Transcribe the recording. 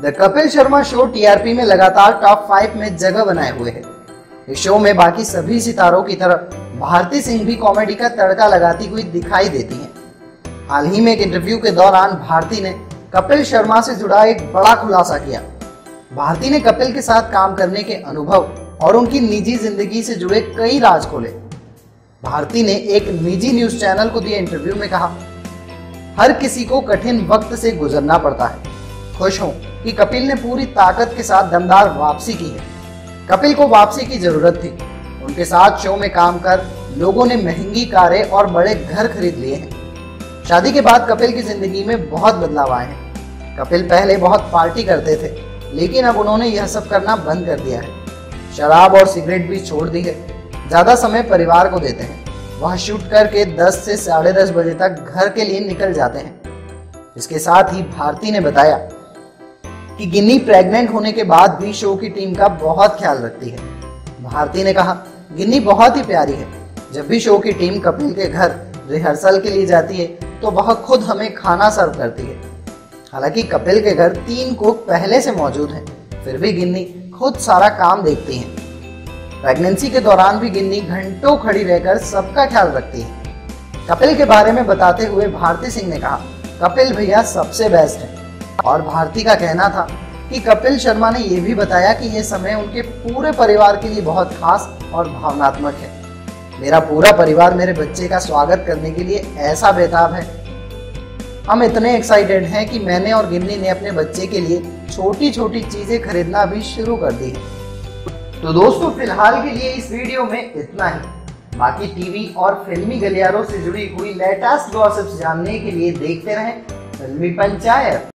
The Kapil Sharma show TRP में लगातार top five में जगह बनाए हुए है। इस शो में बाकी सभी सितारों की तरह भारती सिंह भी कॉमेडी का तड़का लगाती हुई दिखाई देती हैं। हाल ही में एक इंटरव्यू के दौरान भारती ने कपिल शर्मा से जुड़ा एक बड़ा खुलासा किया। भारती ने कपिल के साथ काम करने के अनुभव और उनकी निजी ज़िंदगी से जुड़े कई राज खोले। भारती ने एक निजी न्यूज़ चैनल को दिए इंटरव्यू में कहा, हर किसी को कठिन वक्त से गुजरना पड़ता है। खुश हूँ। कि कपिल ने पूरी ताकत के साथ दमदार वापसी की है। कपिल को वापसी की ज़रूरत थी। उनके साथ शो में काम कर लोगों ने महँगी कारें और बड़े घर खरीद लिए हैं। शादी के बाद कपिल की ज़िंदगी में बहुत बदलाव आए हैं। कपिल पहले बहुत पार्टी करते थे, लेकिन अब उन्होंने यह सब करना बंद कर दिया है। शराब और सिगरेट भी छोड़ दी है। ज़्यादा समय परिवार को देते हैं। वह शूट करके 10 से साढ़े दस बजे तक घर के लिए निकल जाते हैं। इसके साथ ही भारती ने बताया कि गिन्नी प्रेग्नेंट होने के बाद भी शो की टीम का बहुत ख्याल रखती है। भारती ने कहा, गिन्नी बहुत ही प्यारी है। जब भी शो की टीम कपिल के घर रिहर्सल के लिए जाती है तो वह खुद हमें खाना सर्व करती है। हालाँकि कपिल के घर तीन कुक पहले से मौजूद हैं, फिर भी गिन्नी खुद सारा काम देखती हैं। प्रेगनेंसी के दौरान भी गिन्नी घंटों खड़ी रहकर सबका ख्याल रखती है। कपिल के बारे में बताते हुए भारती सिंह ने कहा, कपिल भैया सबसे बेस्ट है। और भारती का कहना था कि कपिल शर्मा ने यह भी बताया कि यह समय उनके पूरे परिवार के लिए बहुत खास और भावनात्मक है। मेरा पूरा परिवार मेरे बच्चे का स्वागत करने के लिए ऐसा बेताब है। हम इतने एक्साइटेड हैं कि मैंने और गिन्नी ने अपने बच्चे के लिए छोटी छोटी चीज़ें खरीदना भी शुरू कर दी है। तो दोस्तों, फ़िलहाल के लिए इस वीडियो में इतना ही। बाकी टीवी और फिल्मी गलियारों से जुड़ी हुई लेटेस्ट गॉसिप्स जानने के लिए देखते रहें। फिल्मी पंचायत।